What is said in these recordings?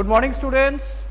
Good morning students.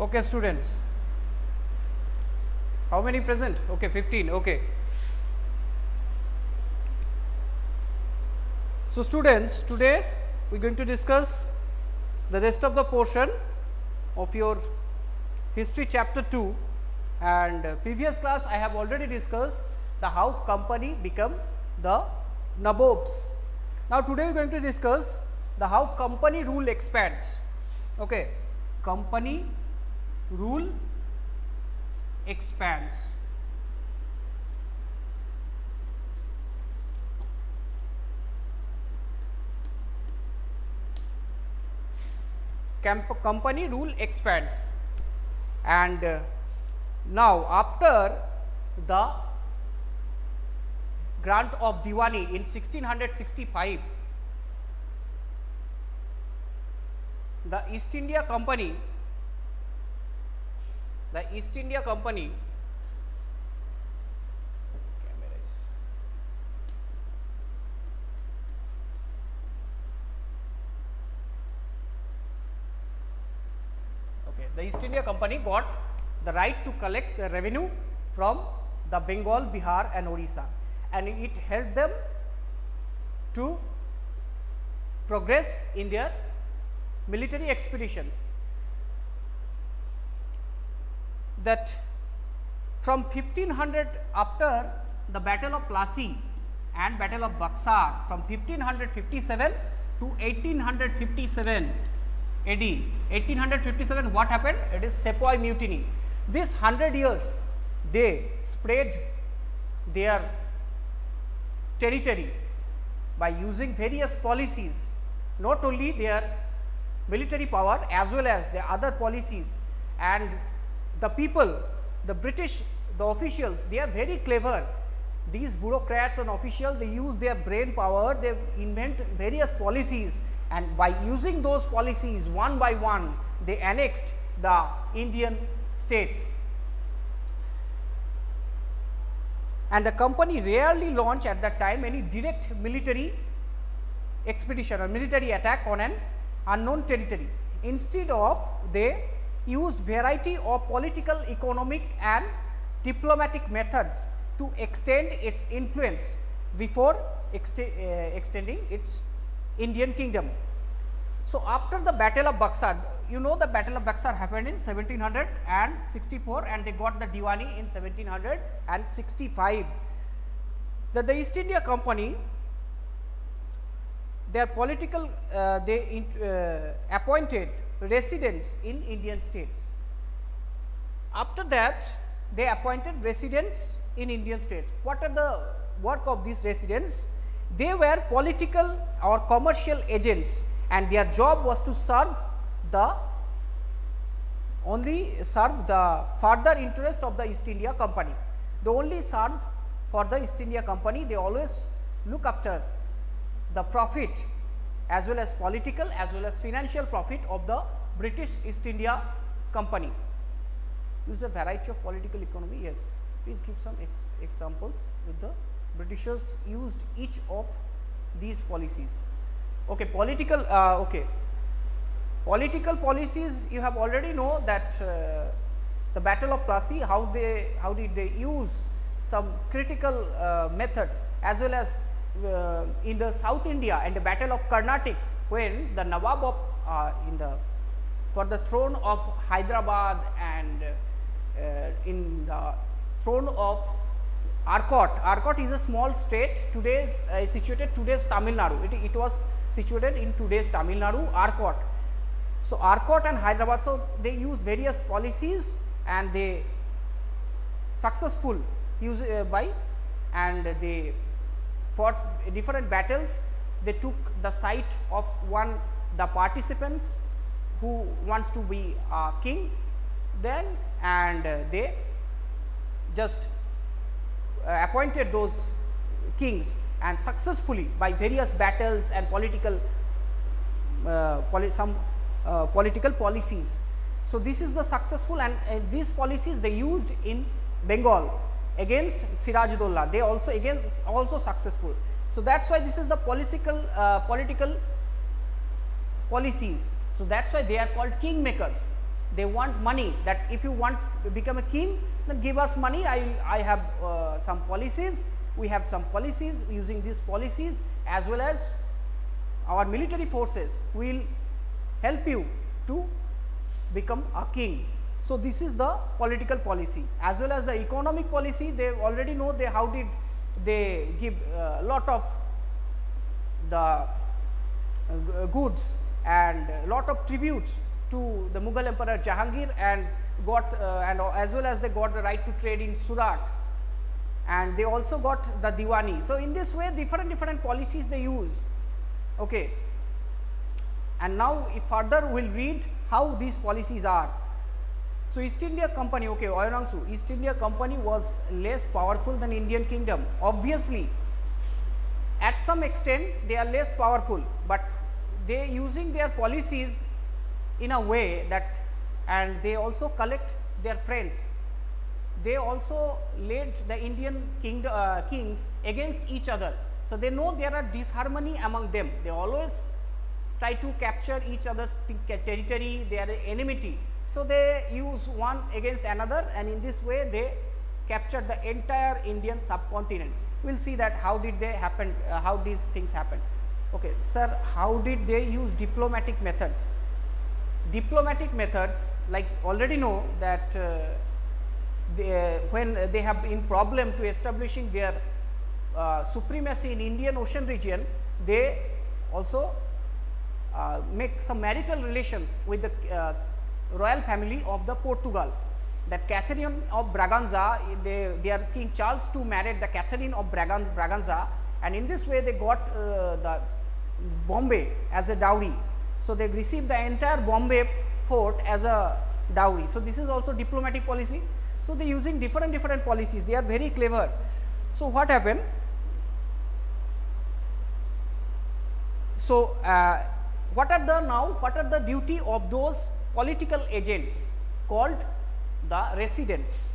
Okay students. How many present? Okay 15. Okay. So students today we are going to discuss the rest of the portion of your history chapter 2 and uh, previous class I have already discussed the how company become the nabobs. Now today we are going to discuss the how company rule expands. Okay. Company rule expands. Camp company rule expands and uh, now after the grant of Diwani in 1665 the East India Company the East India Company. Okay the East India Company got the right to collect the revenue from the Bengal, Bihar and Orissa and it helped them to progress in their military expeditions that from 1500 after the battle of Plassey and battle of Buxar from 1557 to 1857 AD 1857 what happened? It is Sepoy mutiny. This 100 years they spread their territory by using various policies. Not only their military power as well as the other policies and the people, the British, the officials, they are very clever. These bureaucrats and officials, they use their brain power, they invent various policies and by using those policies one by one, they annexed the Indian states. And the company rarely launched at that time any direct military expedition or military attack on an unknown territory. Instead of they used variety of political, economic and diplomatic methods to extend its influence before ext uh, extending its Indian kingdom. So, after the battle of Buxar, you know the battle of Buxar happened in 1764 and they got the Diwani in 1765. The, the East India Company their political uh, they uh, appointed residents in Indian states. After that, they appointed residents in Indian states. What are the work of these residents? They were political or commercial agents and their job was to serve the only serve the further interest of the East India Company. They only serve for the East India Company, they always look after the profit as well as political as well as financial profit of the British East India Company. Use a variety of political economy, yes. Please give some ex examples with the Britishers used each of these policies. Okay, political, uh, okay. Political policies you have already know that uh, the battle of Plassey how they how did they use some critical uh, methods as well as uh, in the South India and the battle of Carnatic when the Nawab of uh, in the for the throne of Hyderabad and uh, in the throne of Arcot. Arcot is a small state today's uh, situated today's Tamil Nadu. It, it was situated in today's Tamil Nadu, Arcot. So, Arcot and Hyderabad, so they use various policies and they successful use uh, by and they different battles. They took the site of one the participants who wants to be a king then and they just uh, appointed those kings and successfully by various battles and political uh, poli some uh, political policies. So, this is the successful and these policies they used in Bengal against Sirajuddaulah they also against also successful. So, that is why this is the political uh, political policies. So, that is why they are called kingmakers. they want money that if you want to become a king then give us money I, I have uh, some policies we have some policies using these policies as well as our military forces will help you to become a king. So, this is the political policy as well as the economic policy they already know they how did they give a uh, lot of the uh, goods and lot of tributes to the Mughal emperor Jahangir and got uh, and as well as they got the right to trade in Surat and they also got the Diwani. So, in this way different different policies they use. Okay. And now if further we will read how these policies are. So, East India Company okay Oyorangsu East India Company was less powerful than Indian kingdom obviously at some extent they are less powerful, but they using their policies in a way that and they also collect their friends. They also led the Indian king, uh, kings against each other. So, they know there are disharmony among them. They always try to capture each other's territory, they are enmity. So, they use one against another and in this way they captured the entire Indian subcontinent. We will see that how did they happen, uh, how these things happened. Okay, sir, how did they use diplomatic methods? diplomatic methods like already know that uh, they, when they have in problem to establishing their uh, supremacy in Indian Ocean region, they also uh, make some marital relations with the uh, royal family of the Portugal. That Catherine of Braganza, they, their King Charles II married the Catherine of Braganza and in this way they got uh, the Bombay as a dowry so, they received the entire Bombay fort as a dowry. So, this is also diplomatic policy. So, they using different different policies, they are very clever. So, what happened? So, uh, what are the now, what are the duty of those political agents called the residents?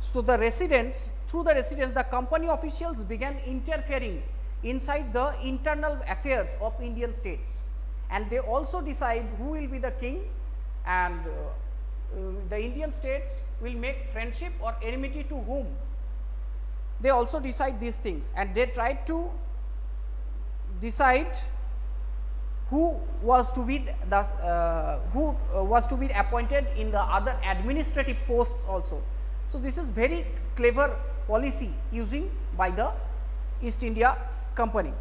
So, the residents through the residents the company officials began interfering inside the internal affairs of Indian states and they also decide who will be the king and uh, the Indian states will make friendship or enmity to whom. They also decide these things and they try to decide who was to be the uh, who uh, was to be appointed in the other administrative posts also. So, this is very clever policy using by the East India Company.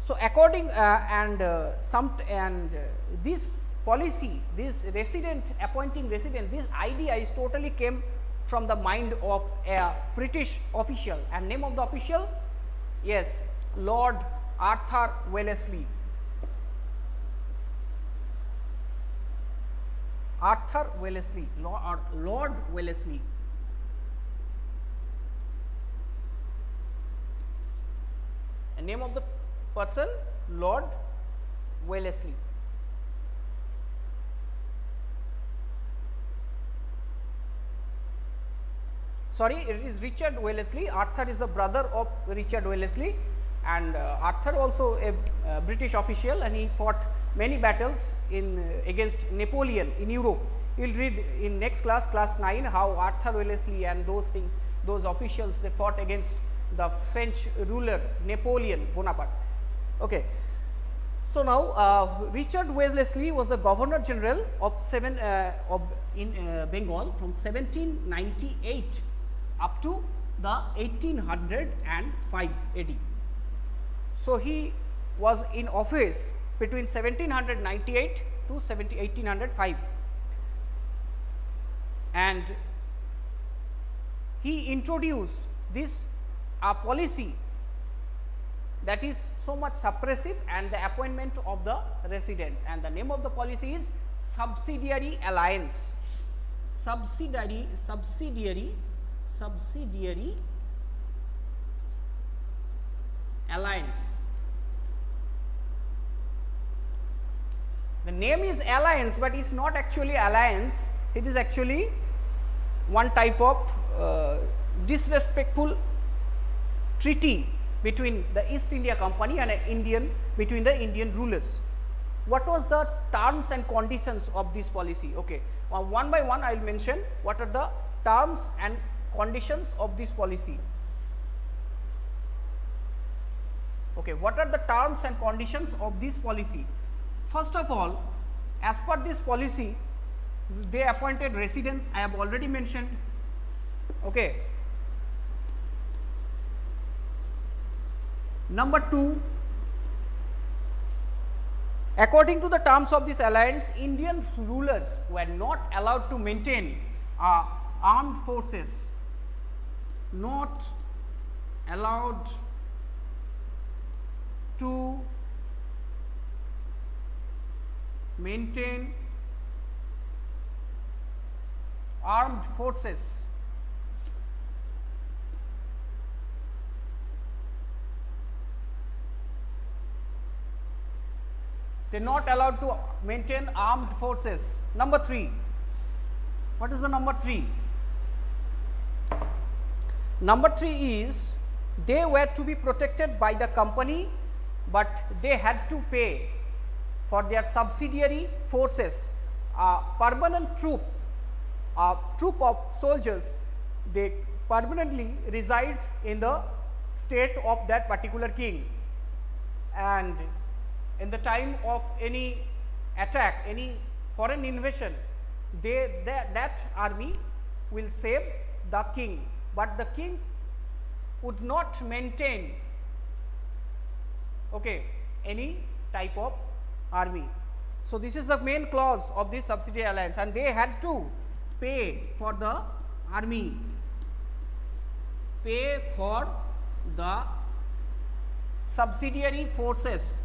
So, according uh, and uh, some and uh, this policy, this resident appointing resident, this idea is totally came from the mind of a British official and name of the official? Yes, Lord Arthur Wellesley. Arthur Wellesley, Lord, Lord Wellesley. And name of the person Lord Wellesley. Sorry, it is Richard Wellesley. Arthur is the brother of Richard Wellesley and uh, Arthur also a British official and he fought many battles in uh, against Napoleon in Europe. You will read in next class, class 9 how Arthur Wellesley and those things, those officials they fought against the French ruler Napoleon Bonaparte. Okay. So now uh, Richard Wellesley was the Governor General of seven uh, of in uh, Bengal from 1798 up to the 1805 AD. So he was in office between 1798 to 1805 and he introduced this uh, policy that is so much suppressive and the appointment of the residents. And the name of the policy is subsidiary alliance. Subsidiary subsidiary subsidiary alliance the name is alliance but it's not actually alliance it is actually one type of uh, disrespectful treaty between the East India Company and Indian between the Indian rulers. What was the terms and conditions of this policy? Okay, uh, one by one I will mention what are the terms and conditions of this policy. Okay, what are the terms and conditions of this policy? First of all, as per this policy, they appointed residents I have already mentioned. Okay, Number 2, according to the terms of this alliance, Indian rulers were not allowed to maintain uh, armed forces, not allowed to maintain armed forces they are not allowed to maintain armed forces. Number 3, what is the number 3? Number 3 is they were to be protected by the company, but they had to pay for their subsidiary forces. A permanent troop, a troop of soldiers they permanently resides in the state of that particular king. And in the time of any attack, any foreign invasion, they, that, that army will save the king, but the king would not maintain okay, any type of army. So, this is the main clause of this subsidiary alliance and they had to pay for the army, pay for the subsidiary forces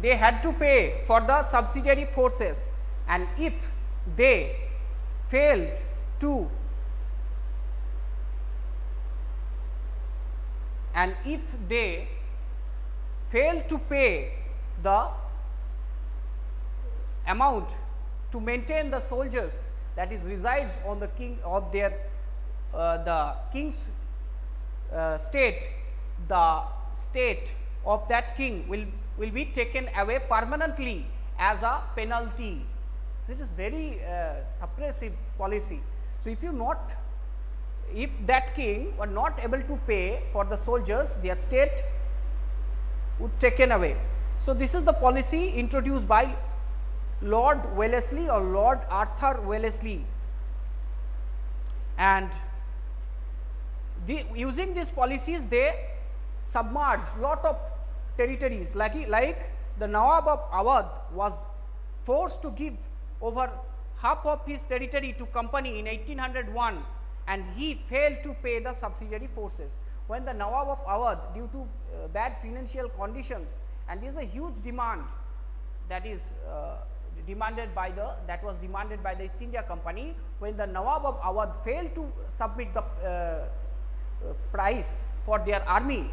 they had to pay for the subsidiary forces. And if they failed to and if they fail to pay the amount to maintain the soldiers that is resides on the king of their uh, the king's uh, state the state of that king will will be taken away permanently as a penalty. So, it is very uh, suppressive policy. So, if you not if that king were not able to pay for the soldiers their state would taken away. So, this is the policy introduced by Lord Wellesley or Lord Arthur Wellesley and the, using these policies they submerged lot of territories like, like the Nawab of Awadh was forced to give over half of his territory to company in 1801 and he failed to pay the subsidiary forces. When the Nawab of Awadh due to uh, bad financial conditions and there is a huge demand that is uh, demanded by the that was demanded by the East India Company when the Nawab of Awadh failed to submit the uh, uh price for their army.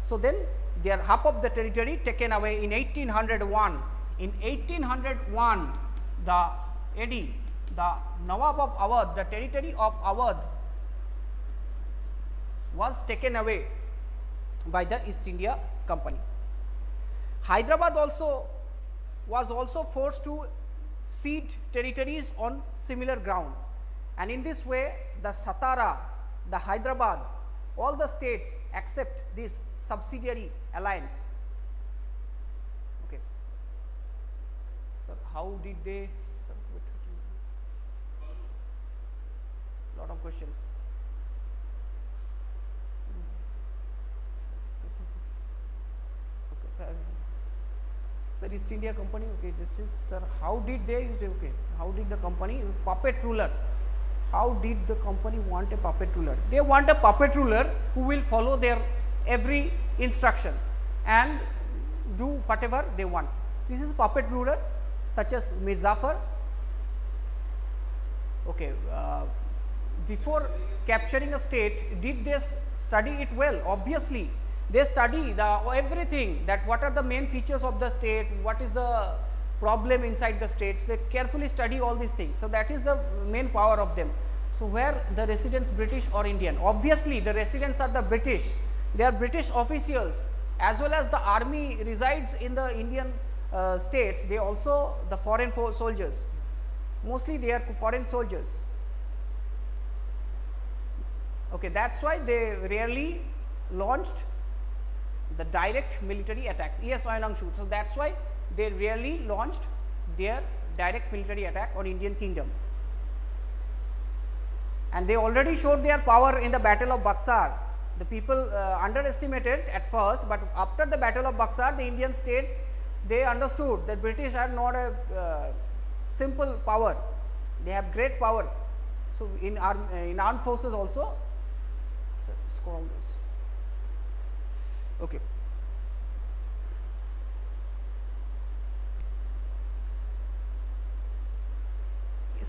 So, then their half of the territory taken away in 1801. In 1801, the AD, the Nawab of Awadh, the territory of Awadh was taken away by the East India Company. Hyderabad also was also forced to cede territories on similar ground. And in this way, the Satara, the Hyderabad, all the states accept this subsidiary alliance. Okay. Sir, how did they? Lot of questions. Sir, East India Company. Okay, this is sir. How did they? Okay, how did the company puppet ruler? How did the company want a puppet ruler? They want a puppet ruler who will follow their every instruction and do whatever they want. This is a puppet ruler such as Mir Jafar. Okay, uh, before capturing a state, did they study it well? Obviously, they study the everything that what are the main features of the state, what is the problem inside the states, they carefully study all these things. So, that is the main power of them. So, where the residents British or Indian? Obviously, the residents are the British, they are British officials as well as the army resides in the Indian uh, states, they also the foreign fo- soldiers, mostly they are foreign soldiers. Okay, that is why they rarely launched the direct military attacks. Yes, Ayanangshu. So, that is why they rarely launched their direct military attack on Indian kingdom. And they already showed their power in the battle of Buxar. The people uh, underestimated at first, but after the battle of Buxar, the Indian states they understood that British are not a uh, simple power; they have great power. So, in arm, uh, in armed forces also, scroll this. Okay.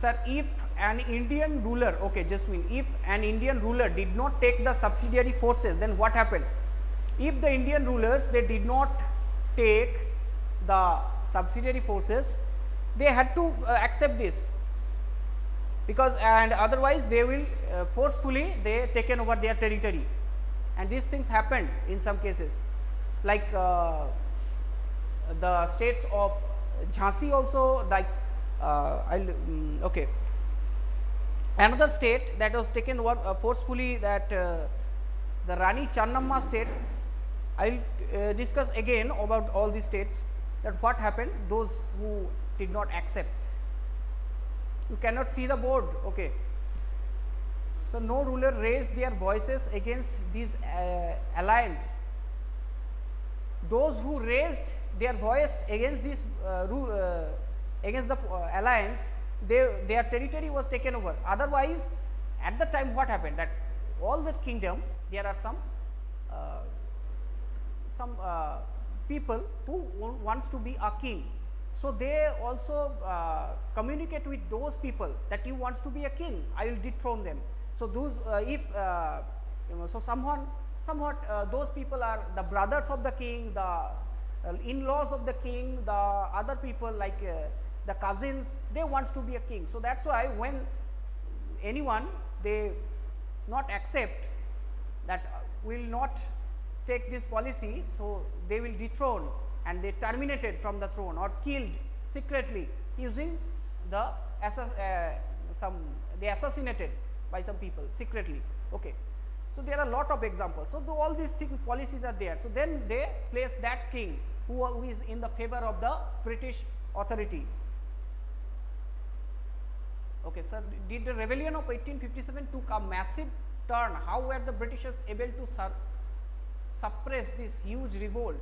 Sir, if an Indian ruler, okay, just mean if an Indian ruler did not take the subsidiary forces, then what happened? If the Indian rulers they did not take the subsidiary forces, they had to uh, accept this. Because and otherwise they will uh, forcefully they taken over their territory. And these things happened in some cases. Like uh, the states of Jhansi also like I'll mm, okay. Another state that was taken uh, forcefully that uh, the Rani Channamma state I will uh, discuss again about all these states that what happened those who did not accept. You cannot see the board okay. So no ruler raised their voices against these uh, alliance. Those who raised their voice against this uh, uh, against the uh, alliance they their territory was taken over. Otherwise at the time what happened? That all the kingdom there are some uh, some uh, people who wants to be a king. So they also communicate with those people that he wants to be a king. I will dethrone them. So those if you know, so someone somewhat uh, those people are the brothers of the king the uh, in-laws of the king the other people like uh, the cousins they wants to be a king. So that's why when anyone they not accept that uh, will not take this policy so they will dethrone and they terminated from the throne or killed secretly using the uh, some they assassinated by some people secretly. Okay. So there are a lot of examples. So all these policies are there. So then they place that king who, who is in the favor of the british authority Okay, sir, did the rebellion of 1857 took a massive turn? How were the Britishers able to suppress this huge revolt?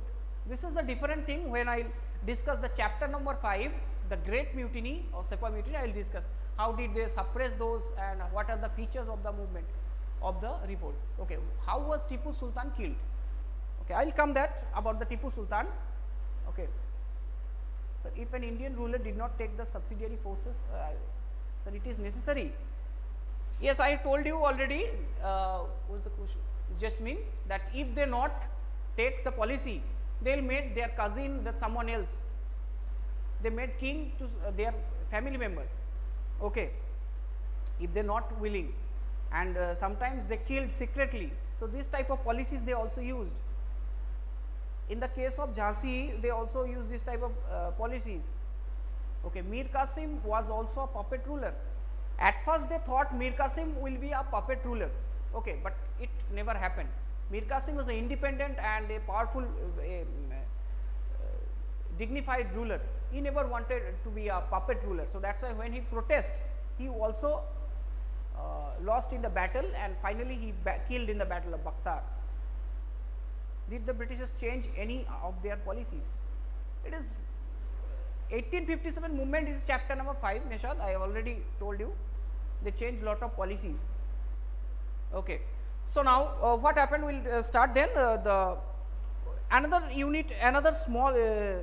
This is the different thing when I discuss the chapter number 5, the Great Mutiny or Sepoy Mutiny, I will discuss how did they suppress those and what are the features of the movement of the revolt. Okay, how was Tipu Sultan killed? Okay, I will come that about the Tipu Sultan. Okay. So, if an Indian ruler did not take the subsidiary forces, uh, sir, it is necessary. Yes, I told you already. Uh, was the question? Just mean that if they not take the policy, they will make their cousin that someone else. They made king to uh, their family members. Okay. If they not willing, and uh, sometimes they killed secretly. So this type of policies they also used. In the case of Jhansi, they also use this type of uh, policies. Okay, Mir Qasim was also a puppet ruler. At first they thought Mir Qasim will be a puppet ruler, okay, but it never happened. Mir Qasim was an independent and a powerful, uh, uh, dignified ruler. He never wanted to be a puppet ruler. So, that is why when he protest, he also uh, lost in the battle and finally he killed in the battle of Buxar. Did the Britishers change any of their policies? It is 1857 movement is chapter number 5 Nishad. I already told you. They changed a lot of policies. Okay. So, now uh, what happened? We will uh, start then. Uh, the another unit another small uh,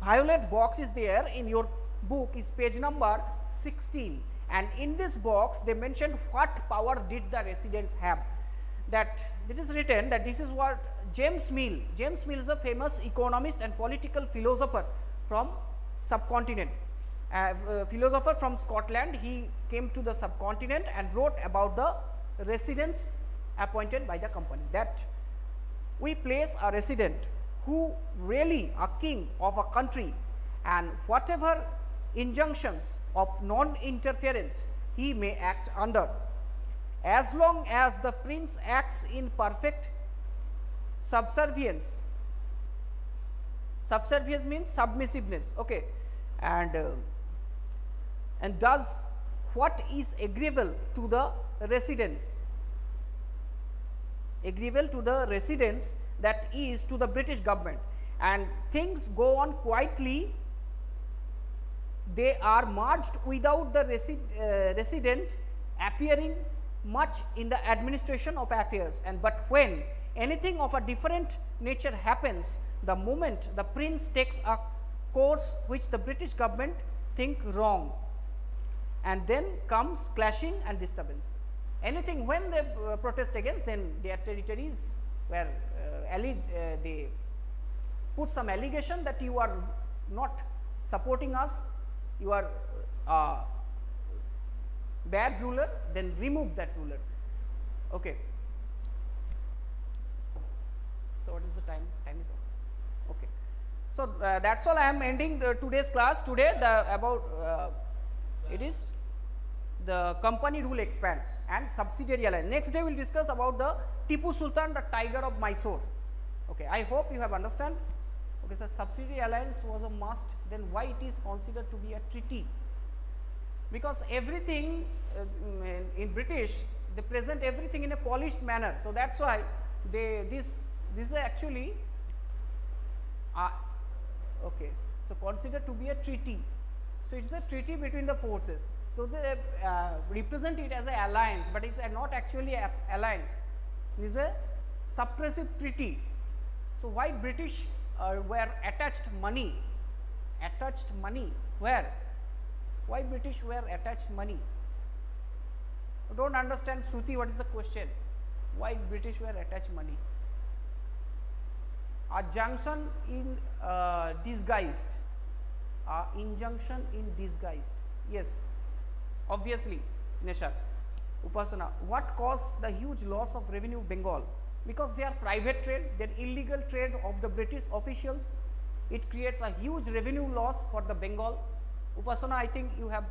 violet box is there in your book is page number 16 and in this box they mentioned what power did the residents have. That it is written that this is what James Mill, James Mill is a famous economist and political philosopher from subcontinent. Uh, philosopher from Scotland, he came to the subcontinent and wrote about the residents appointed by the company that we place a resident who really a king of a country and whatever injunctions of non-interference he may act under as long as the prince acts in perfect subservience subservience means submissiveness okay. And uh, and does what is agreeable to the residents agreeable to the residents that is to the British government. And things go on quietly they are merged without the resi uh, resident appearing much in the administration of affairs. And but when anything of a different nature happens the moment the prince takes a course which the British government think wrong and then comes clashing and disturbance. Anything when they uh, protest against then their territories where uh, uh, they put some allegation that you are not supporting us, you are uh, bad ruler then remove that ruler. Okay. So, what is the time? Time is up. Okay. So, uh, that is all I am ending today's class today the about uh, it is the company rule expands and subsidiary alliance. Next day we will discuss about the Tipu Sultan the tiger of Mysore. Okay. I hope you have understand. Okay, so subsidiary alliance was a must then why it is considered to be a treaty because everything uh, in, in British they present everything in a polished manner. So, that is why they this this is actually okay. So, consider to be a treaty. So, it is a treaty between the forces. So, they uh, represent it as an alliance, but it is not actually an alliance. It is a suppressive treaty. So, why British uh, were attached money, attached money where? Why British were attached money? do not understand Shruti what is the question? Why British were attached money? A junction in uh, disguised, a injunction in disguised. Yes, obviously, Nishad. Upasana, what caused the huge loss of revenue Bengal? Because they are private trade, they are illegal trade of the British officials. It creates a huge revenue loss for the Bengal. Upasana, I think you have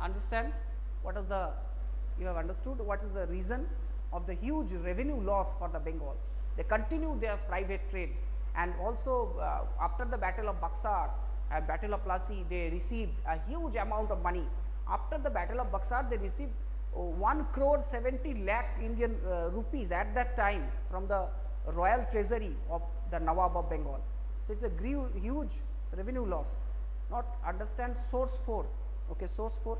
understand what is the, you have understood what is the reason of the huge revenue loss for the Bengal. They continue their private trade and also uh, after the battle of Buxar and battle of Plassey they received a huge amount of money. After the battle of Buxar they received uh, 1 crore 70 lakh Indian uh, rupees at that time from the royal treasury of the Nawab of Bengal. So, it is a huge revenue loss not understand source 4 okay source 4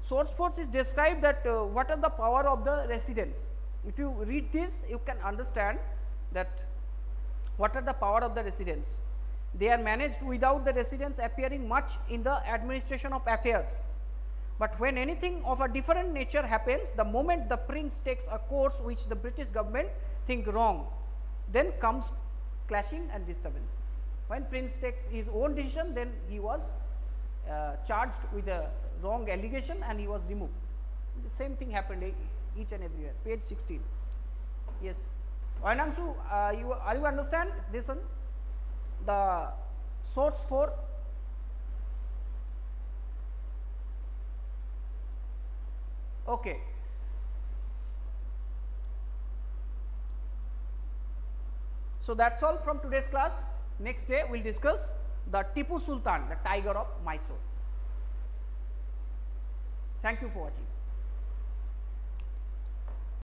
source 4 is described that uh, what are the power of the residents if you read this you can understand that what are the power of the residents? They are managed without the residents appearing much in the administration of affairs. But when anything of a different nature happens, the moment the prince takes a course which the British government think wrong, then comes clashing and disturbance. When prince takes his own decision, then he was uh, charged with a wrong allegation and he was removed. The same thing happened each and everywhere. Page 16. Yes. Vainangshu, uh, you are you understand this one? The source for okay. So that's all from today's class. Next day we'll discuss the Tipu Sultan, the tiger of Mysore. Thank you for watching.